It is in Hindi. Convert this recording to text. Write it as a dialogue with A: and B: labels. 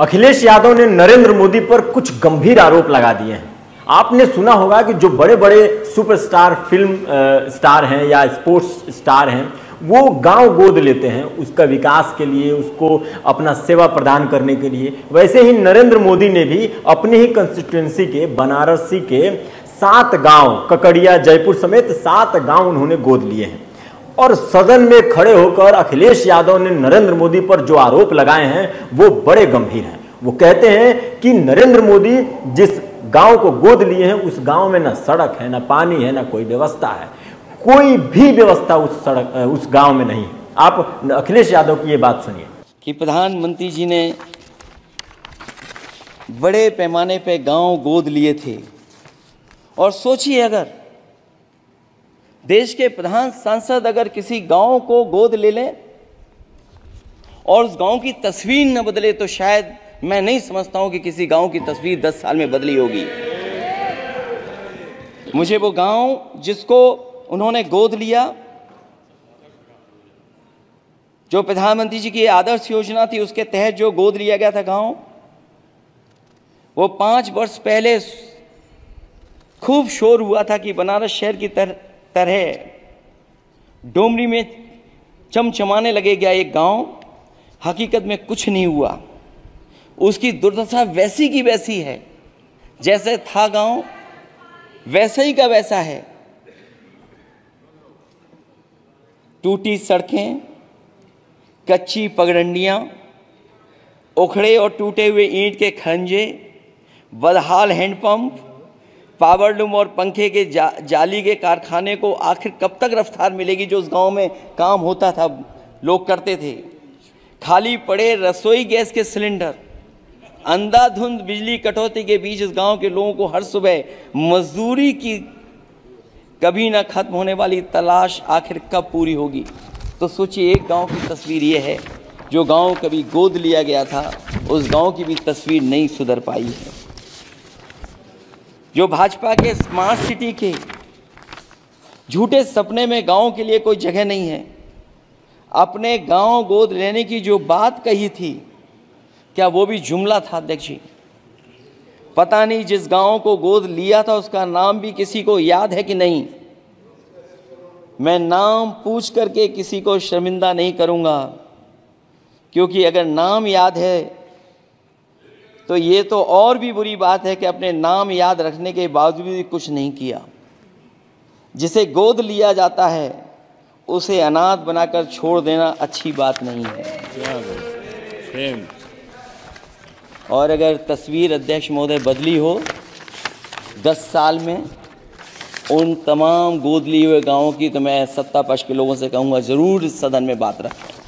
A: अखिलेश यादव ने नरेंद्र मोदी पर कुछ गंभीर आरोप लगा दिए हैं। आपने सुना होगा कि जो बड़े बड़े सुपरस्टार फ़िल्म स्टार हैं या स्पोर्ट्स स्टार हैं, वो गाँव गोद लेते हैं उसका विकास के लिए, उसको अपना सेवा प्रदान करने के लिए। वैसे ही नरेंद्र मोदी ने भी अपने ही कंस्टिट्युएंसी के, बनारसी के सात गाँव, ककड़िया, जयपुर समेत सात गाँव उन्होंने गोद लिए हैं। और सदन में खड़े होकर अखिलेश यादव ने नरेंद्र मोदी पर जो आरोप लगाए हैं, वो बड़े गंभीर हैं। वो कहते हैं कि नरेंद्र मोदी जिस गाँव को गोद लिए हैं, उस गाँव में ना सड़क है, ना पानी है, ना कोई व्यवस्था है। कोई भी व्यवस्था उस सड़क उस गाँव में नहीं। है आप अखिलेश यादव की ये बात सुनिए।
B: कि प्रधानमंत्री जी ने बड़े पैमाने पे गाँव गोद लिए थे। और सोचिए अगर देश के प्रधान सांसद अगर किसी गाँव को गोद ले लें और उस गाँव की तस्वीर न बदले तो शायद मैं नहीं समझता हूँ कि किसी गाँव की तस्वीर दस साल में बदली होगी। मुझे वो गाँव जिसको उन्होंने गोद लिया, जो प्रधानमंत्री जी की आदर्श योजना थी, उसके तहत जो गोद लिया गया था गाँव, वो पाँच वर्ष पहले खूब शोर हुआ था कि बनारस शहर की तरह तरह। डोमरी में चमचमाने लगे गया एक गाँव, हकीकत में कुछ नहीं हुआ। उसकी दुर्दशा वैसी की वैसी है। जैसे था गाँव, वैसे ही का वैसा है। टूटी सड़कें, कच्ची पगडंडियाँ, उखड़े और टूटे हुए ईंट के खंजे, बदहाल हैंडपंप पावर लूम और पंखे के जा, जाली के कारखाने को आखिर कब तक रफ्तार मिलेगी जो उस गाँव में काम होता था? लोग करते थे। खाली पड़े रसोई गैस के सिलेंडर अंधाधुंध बिजली कटौती के बीच इस गाँव के लोगों को हर सुबह मजदूरी की कभी ना खत्म होने वाली तलाश आखिर कब पूरी होगी? तो सोचिए एक गाँव की तस्वीर ये है जो गाँव कभी गोद लिया गया था उस गाँव की भी तस्वीर नहीं सुधर पाई है। जो भाजपा के स्मार्ट सिटी के झूठे सपने में गाँव के लिए कोई जगह नहीं है। अपने गाँव गोद लेने की जो बात कही थी, क्या वो भी जुमला था, अध्यक्ष जी? पता नहीं जिस गाँव को गोद लिया था, उसका नाम भी किसी को याद है कि नहीं? मैं नाम पूछ करके किसी को शर्मिंदा नहीं करूँगा, क्योंकि अगर नाम याद है तो ये तो और भी बुरी बात है कि अपने नाम याद रखने के बावजूद भी कुछ नहीं किया। जिसे गोद लिया जाता है उसे अनाथ बनाकर छोड़ देना अच्छी बात नहीं है। और अगर तस्वीर अध्यक्ष महोदय बदली हो दस साल में उन तमाम गोद लिए हुए गाँवों की तो मैं सत्ता पक्ष के लोगों से कहूँगा ज़रूर सदन में बात रखें।